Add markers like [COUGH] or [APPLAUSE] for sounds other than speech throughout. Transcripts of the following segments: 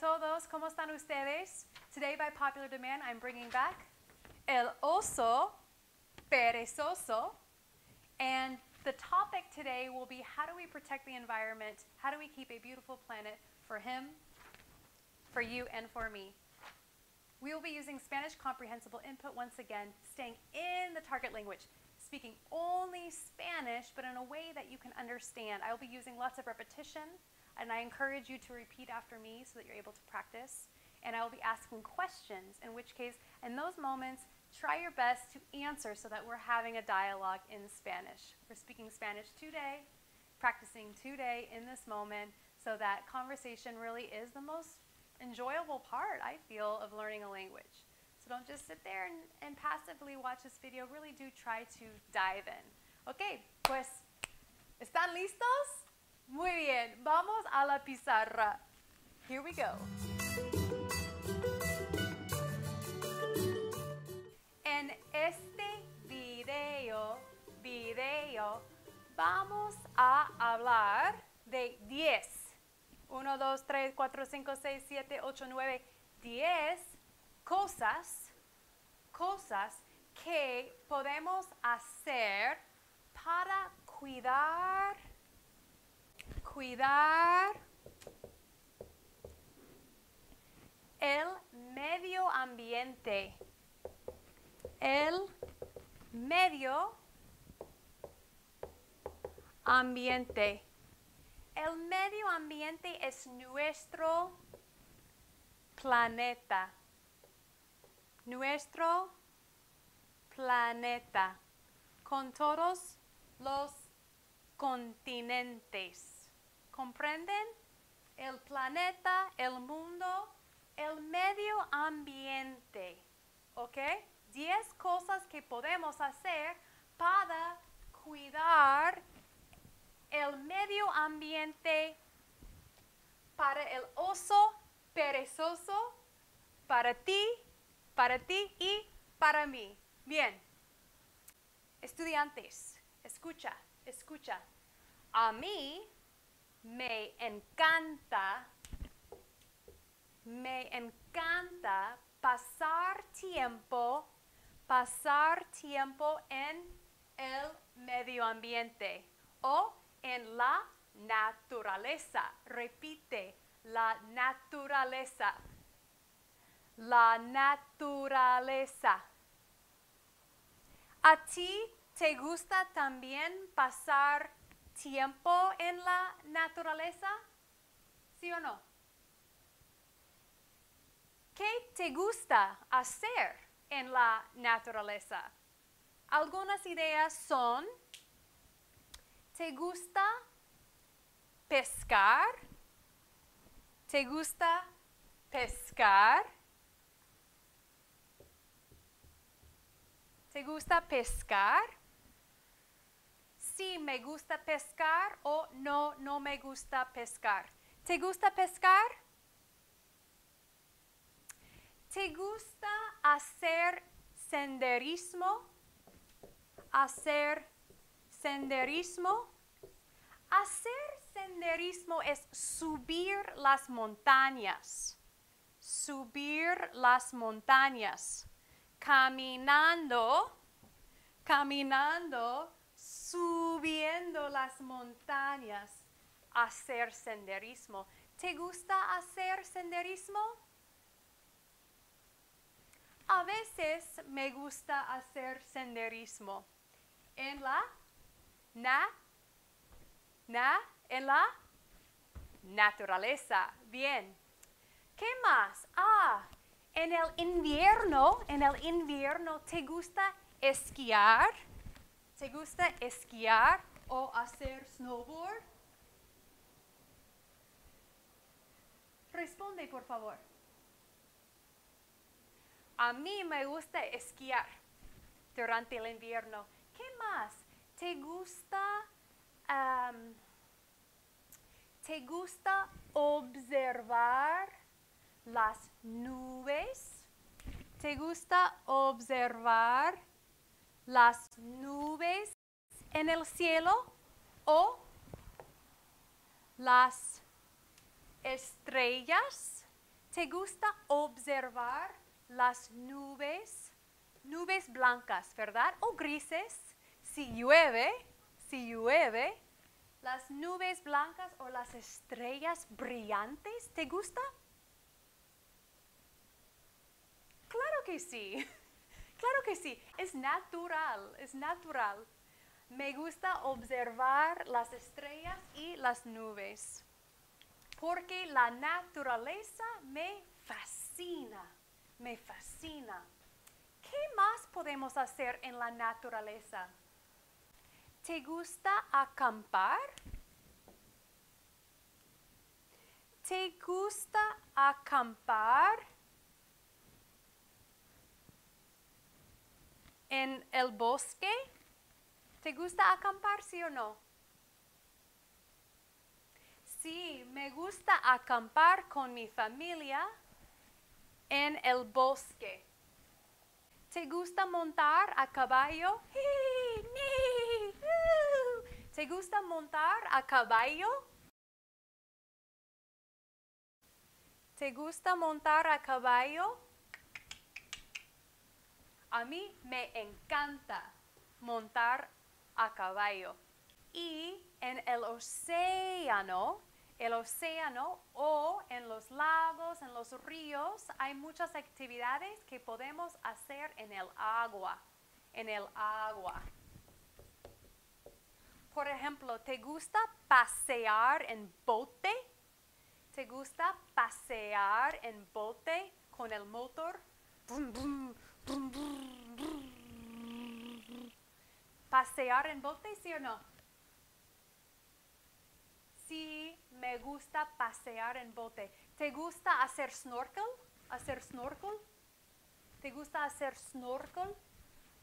todos, ¿cómo están ustedes? Today, by popular demand, I'm bringing back El Oso Perezoso. And the topic today will be how do we protect the environment? How do we keep a beautiful planet for him, for you, and for me? We will be using Spanish comprehensible input once again, staying in the target language, speaking only Spanish, but in a way that you can understand. I will be using lots of repetition, and I encourage you to repeat after me so that you're able to practice. And I will be asking questions, in which case, in those moments, try your best to answer so that we're having a dialogue in Spanish. We're speaking Spanish today, practicing today in this moment, so that conversation really is the most enjoyable part, I feel, of learning a language. So don't just sit there and, and passively watch this video. Really do try to dive in. Ok, pues, ¿están listos? Muy bien, vamos a la pizarra. Here we go. En este video, video, vamos a hablar de 10. 1, 2, 3, 4, 5, 6, 7, 8, 9, 10 cosas, cosas que podemos hacer para cuidar, cuidar el medio ambiente. El medio ambiente. El medio ambiente es nuestro planeta. Nuestro planeta. Con todos los continentes. ¿Comprenden? El planeta, el mundo, el medio ambiente. ¿Ok? Diez cosas que podemos hacer para cuidar el medio ambiente para el oso perezoso, para ti, para ti y para mí. Bien. Estudiantes, escucha, escucha. A mí me encanta, me encanta pasar tiempo, pasar tiempo en el medio ambiente o en la naturaleza. Repite, la naturaleza. La naturaleza. ¿A ti te gusta también pasar tiempo en la naturaleza? ¿Sí o no? ¿Qué te gusta hacer en la naturaleza? Algunas ideas son, ¿te gusta pescar? ¿Te gusta pescar? ¿Te gusta pescar? Sí, me gusta pescar o no, no me gusta pescar. ¿Te gusta pescar? ¿Te gusta hacer senderismo? Hacer senderismo. Hacer senderismo es subir las montañas. Subir las montañas. Caminando, caminando, subiendo las montañas. Hacer senderismo. ¿Te gusta hacer senderismo? A veces me gusta hacer senderismo en la na na en la naturaleza. Bien. ¿Qué más? Ah, en el invierno, en el invierno, ¿te gusta esquiar? ¿Te gusta esquiar o hacer snowboard? Responde, por favor. A mí me gusta esquiar durante el invierno. ¿Qué más? ¿Te gusta, ¿te gusta observar las nubes? ¿Te gusta observar las nubes en el cielo o las estrellas ¿Te gusta observar las nubes? Nubes blancas, ¿verdad? O grises. Si llueve, si llueve, las nubes blancas o las estrellas brillantes, ¿te gusta? Claro que sí. [LAUGHS] Claro que sí. Es natural, es natural. Me gusta observar las estrellas y las nubes porque la naturaleza me fascina, me fascina. ¿Qué más podemos hacer en la naturaleza? ¿Te gusta acampar? ¿Te gusta acampar en el bosque? ¿Te gusta acampar, sí o no? Sí, me gusta acampar con mi familia en el bosque. ¿Te gusta montar a caballo? [LAUGHS] ¿Te gusta montar a caballo? ¿Te gusta montar a caballo? A mí me encanta montar a caballo. Y en el océano el océano o en los lagos, en los ríos, hay muchas actividades que podemos hacer en el agua, en el agua. Por ejemplo, ¿te gusta pasear en bote? ¿Te gusta pasear en bote con el motor? ¿Pasear en bote, sí o no? Sí, me gusta pasear en bote. ¿Te gusta hacer snorkel? ¿Hacer snorkel? ¿Te gusta hacer snorkel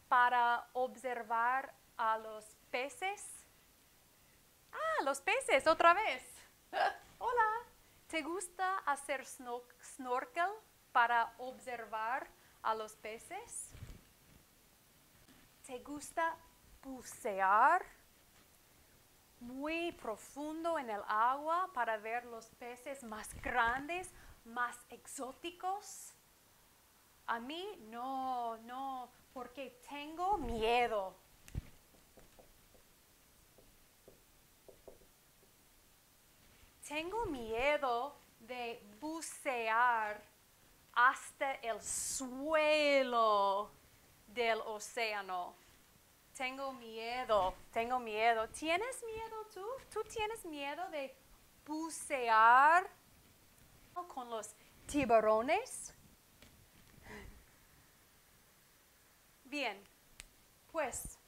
para observar a los peces? Ah, los peces, otra vez. [LAUGHS] Hola. ¿Te gusta hacer snorkel para observar a los peces? ¿Te gusta bucear? muy profundo en el agua para ver los peces más grandes, más exóticos. A mí no, no, porque tengo miedo. Tengo miedo de bucear hasta el suelo del océano tengo miedo, tengo miedo. ¿Tienes miedo tú? ¿Tú tienes miedo de bucear con los tiburones? Bien, pues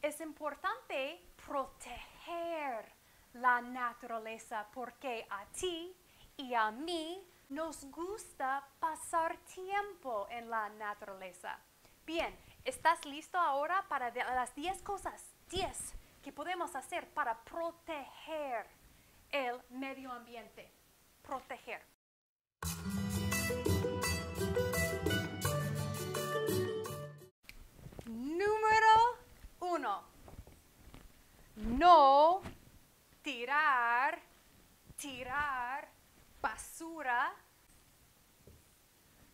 es importante proteger la naturaleza porque a ti y a mí nos gusta pasar tiempo en la naturaleza. Bien, ¿Estás listo ahora para las 10 cosas, 10 que podemos hacer para proteger el medio ambiente? Proteger.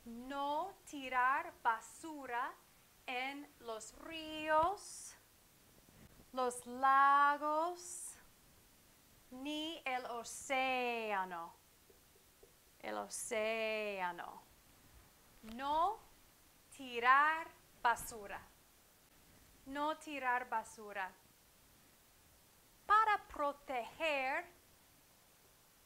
No tirar basura en los ríos, los lagos, ni el océano. El océano. No tirar basura. No tirar basura. Para proteger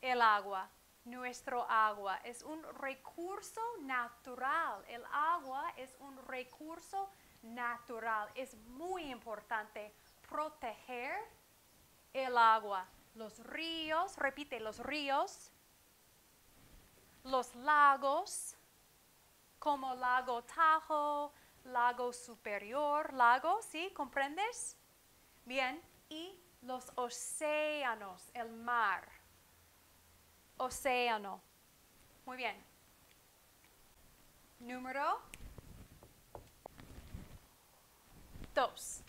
el agua nuestro agua. Es un recurso natural. El agua es un recurso natural. Es muy importante proteger el agua. Los ríos, repite, los ríos, los lagos, como lago Tajo, lago superior, lago, ¿sí? ¿Comprendes? Bien, y los océanos, el mar océano. Muy bien. Número dos.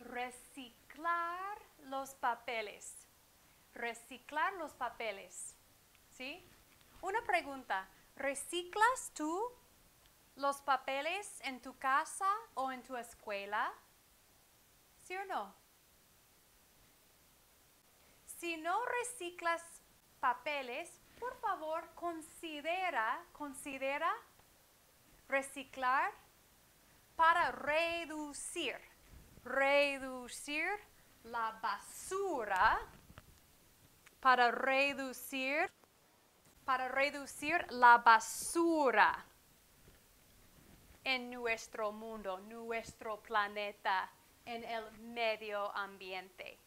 Reciclar los papeles. Reciclar los papeles. ¿Sí? Una pregunta, ¿reciclas tú los papeles en tu casa o en tu escuela? ¿Sí o no? Si no reciclas papeles, por favor, considera, considera reciclar para reducir, reducir la basura, para reducir, para reducir la basura en nuestro mundo, nuestro planeta, en el medio ambiente.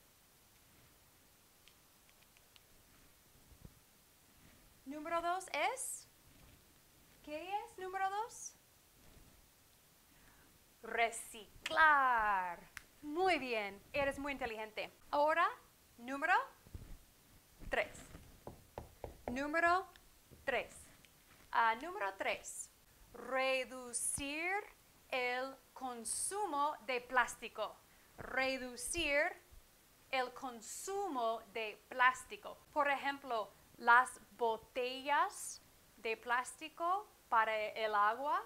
Número dos es, ¿qué es número dos? Reciclar. Muy bien, eres muy inteligente. Ahora, número tres. Número tres. Ah, número tres. Reducir el consumo de plástico. Reducir el consumo de plástico. Por ejemplo, las botellas de plástico para el agua.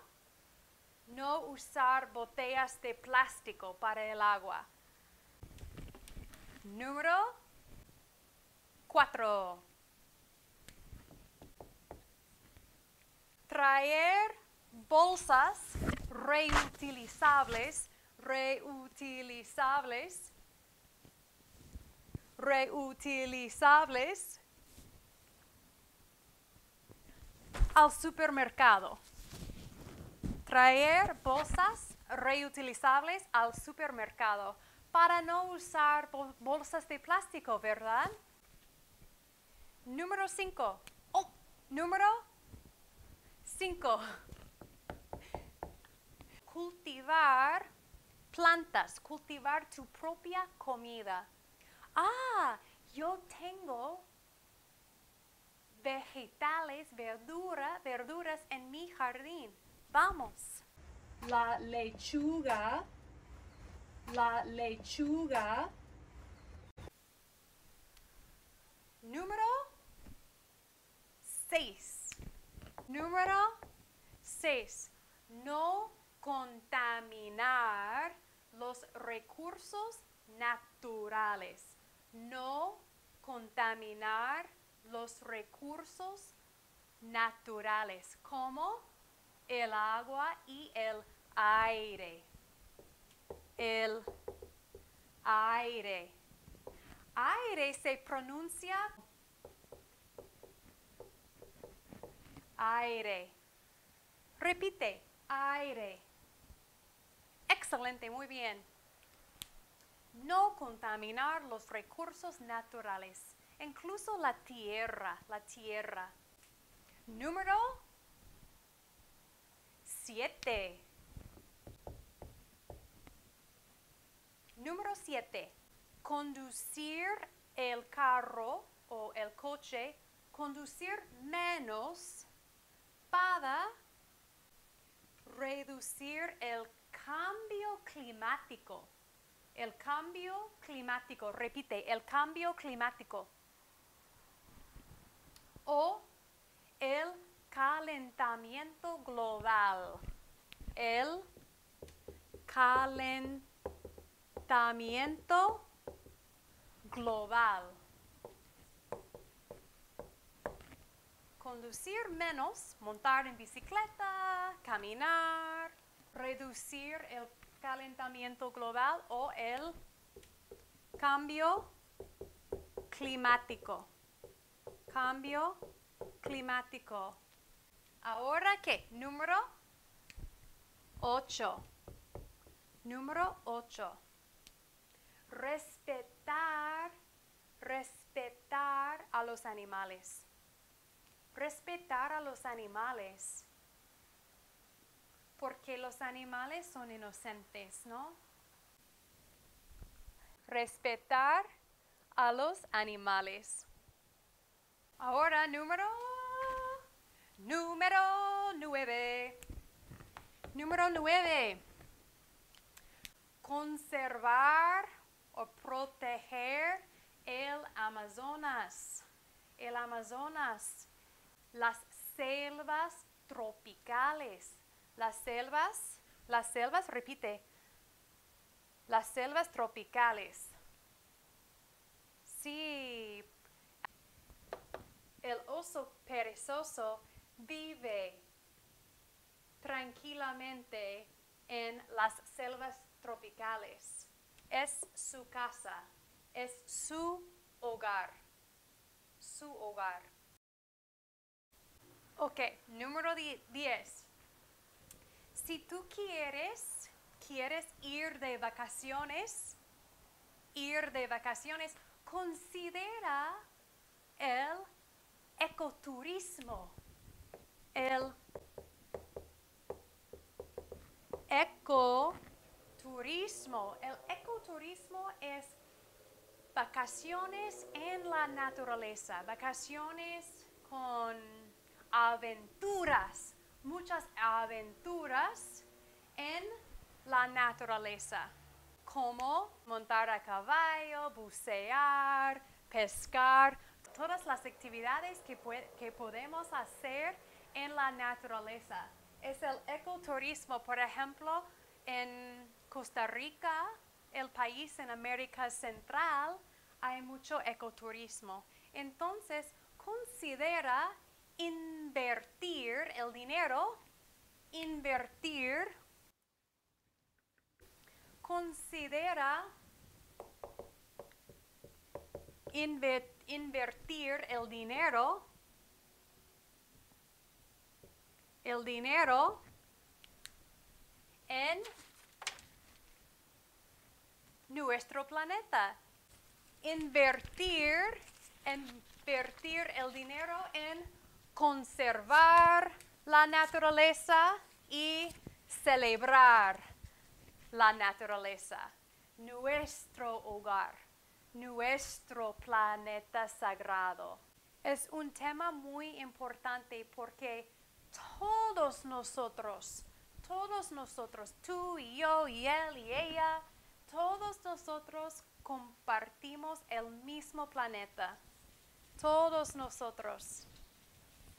No usar botellas de plástico para el agua. Número 4. Traer bolsas reutilizables, reutilizables, reutilizables al supermercado. Traer bolsas reutilizables al supermercado para no usar bolsas de plástico, ¿verdad? Número 5. Oh, número 5. Cultivar plantas, cultivar tu propia comida. Ah, yo tengo vegetales, verdura, verduras en mi jardín. Vamos. La lechuga, la lechuga. Número 6. Número 6. No contaminar los recursos naturales. No contaminar los recursos naturales como el agua y el aire. El aire. Aire se pronuncia aire. Repite, aire. Excelente, muy bien. No contaminar los recursos naturales incluso la tierra, la tierra. Número 7. Número 7. Conducir el carro o el coche, conducir menos para reducir el cambio climático. El cambio climático, repite, el cambio climático o el calentamiento global. El calentamiento global. Conducir menos, montar en bicicleta, caminar, reducir el calentamiento global o el cambio climático cambio climático. Ahora qué? Número 8. Número 8. Respetar, respetar a los animales. Respetar a los animales. Porque los animales son inocentes, ¿no? Respetar a los animales. Ahora número, número nueve. Número nueve. Conservar o proteger el Amazonas. El Amazonas. las selvas tropicales. Las selvas, las selvas, repite, las selvas tropicales. Sí, oso perezoso vive tranquilamente en las selvas tropicales. Es su casa, es su hogar, su hogar. Ok, número 10. Si tú quieres, quieres ir de vacaciones, ir de vacaciones, considera el ecoturismo. El ecoturismo. El ecoturismo es vacaciones en la naturaleza, vacaciones con aventuras, muchas aventuras en la naturaleza, como montar a caballo, bucear, pescar, todas las actividades que, que podemos hacer en la naturaleza. Es el ecoturismo, por ejemplo, en Costa Rica, el país en América Central, hay mucho ecoturismo. Entonces, considera invertir el dinero, invertir, considera invertir el dinero, el dinero en nuestro planeta. Invertir, invertir el dinero en conservar la naturaleza y celebrar la naturaleza, nuestro hogar, nuestro planeta sagrado. Es un tema muy importante porque todos nosotros, todos nosotros, tú y yo y él y ella, todos nosotros compartimos el mismo planeta. Todos nosotros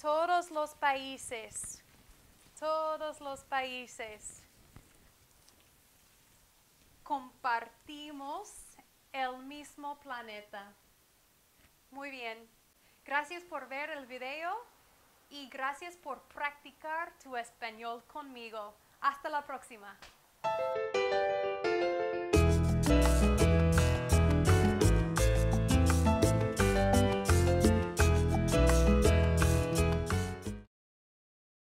todos los países, todos los países compartimos el mismo planeta. Muy bien. Gracias por ver el video y gracias por practicar tu español conmigo. Hasta la próxima.